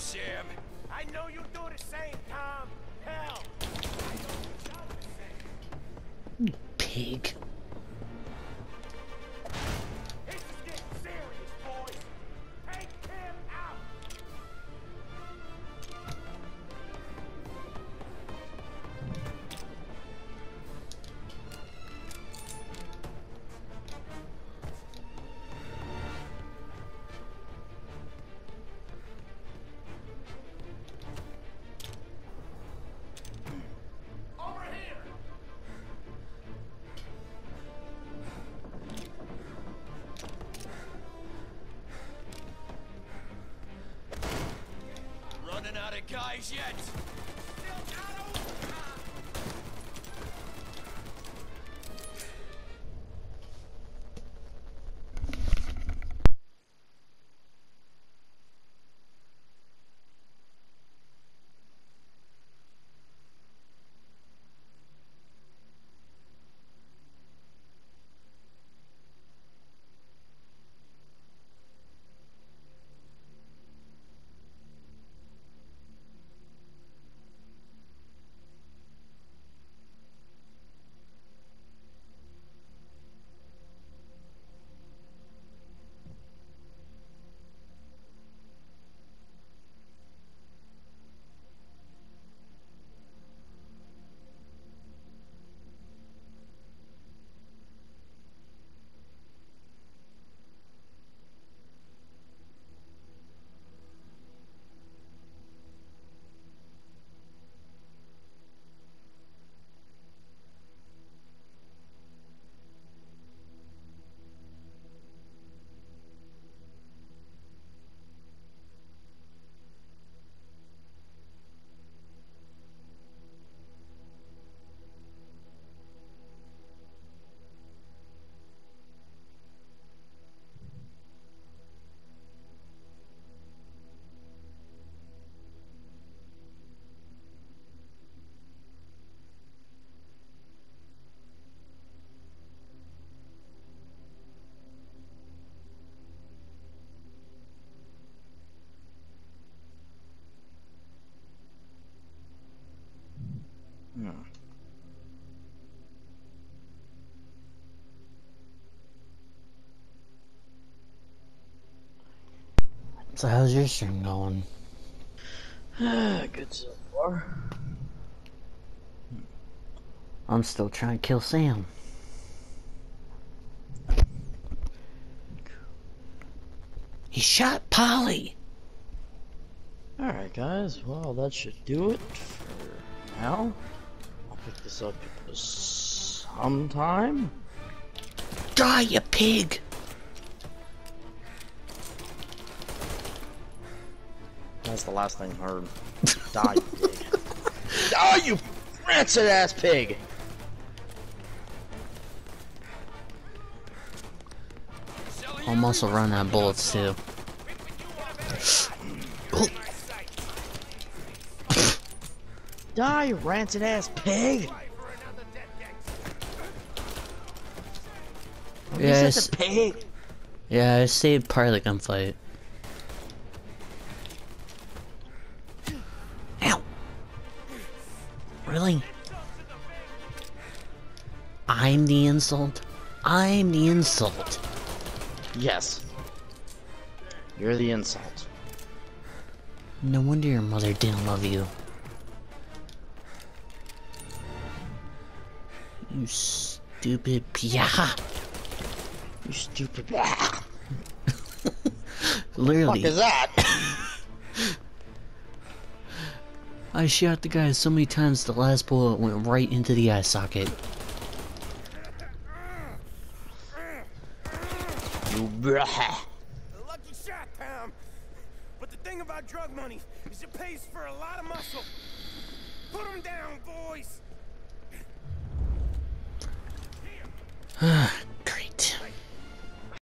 Sam. I know you do the same, Tom. Hell. Pig. Out of guys yet? So how's your stream going? Good so far. I'm still trying to kill Sam. He shot Paulie. Alright, guys. Well, that should do it for now. I'll pick this up sometime. Die, you pig! That's the last thing I heard. Die, you pig. Die, you rancid ass pig! Almost will run out of bullets too. Oh, Die, you rancid ass pig! He's yes, pig! yeah, I saved part of the gunfight. Really? I'm the insult? I'm the insult. Yes. You're the insult. No wonder your mother didn't love you. You stupid pia. You stupid. Fuck Literally, is that? I shot the guy so many times the last bullet went right into the eye socket. you bruh. Lucky shot, Tom. But the thing about drug money is it pays for a lot of muscle. Put him down, boys.